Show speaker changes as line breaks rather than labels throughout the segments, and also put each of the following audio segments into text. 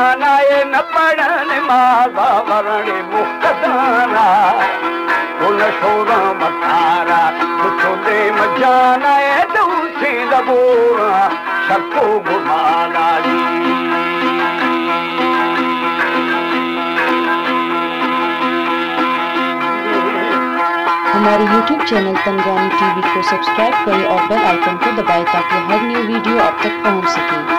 ہمارے you
tube channel تنگانی T V کو سبسکرائب کریں اور بیل آئکن کو دبائیں تاکہ ہر نیو ویڈیو آپ تک پہنچ سکے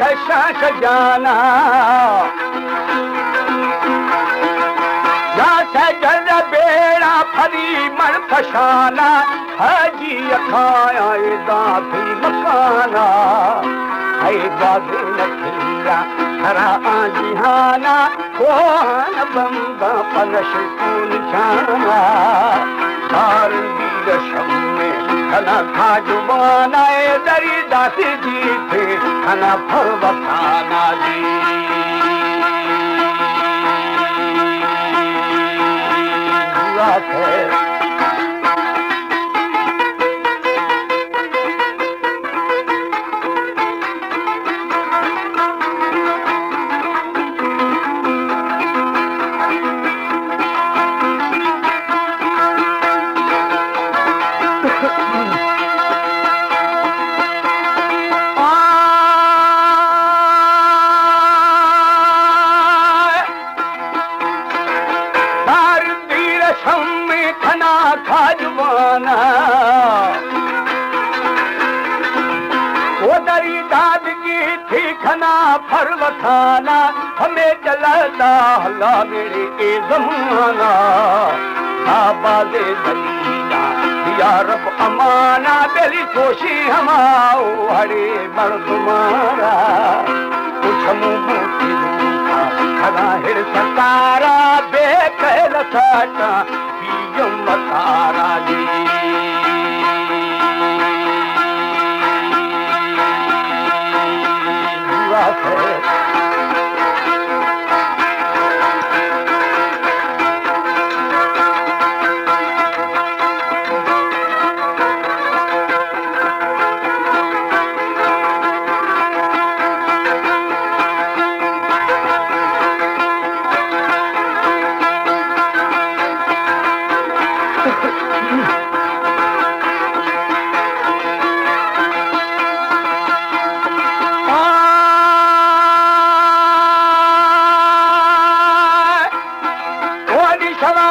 कशाश जाना जासे जर बेड़ा फरी मन फशाना हाजी अखाया ए दाफी मकाना है बाजी न फिरा हरा आजी हाना ओ न बंदा पलश कुल जाना दार दीर शम में कला खाजुबाना ए दरी جی بخانا جی ओदरी दाद की थी खना फरवताना हमें जलता हला मेरे के जमाना बाबा दे बलिदा या रब अमाना तेरी खुशी हमाओ हरे मन तुम्हारा कुछ मुंह की हिर सतारा बेकहर साटा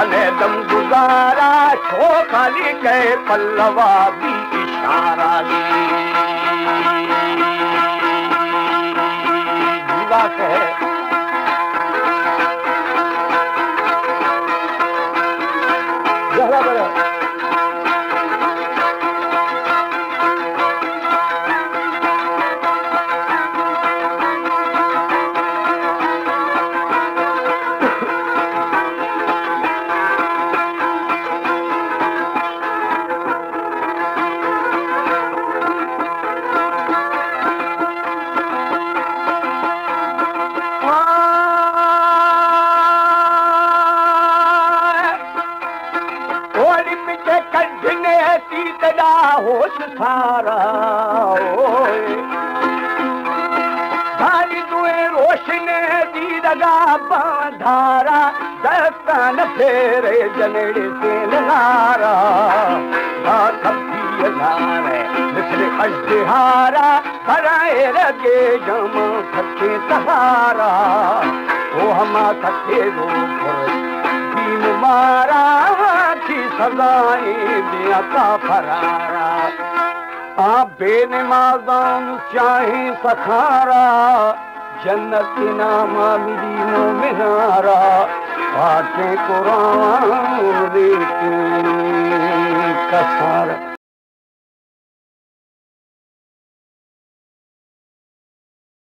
અને દમ ગુગારા છો ખાલી કહે પલ્લવા બી ઈશારા દીવા કહે બરાબર روشنی دھارا رگے گم تھکے سہارا تین مارا سدائی میں آپ نمازان چاہیے سکھارا جنت نام پاٹے قرآن کو کسارا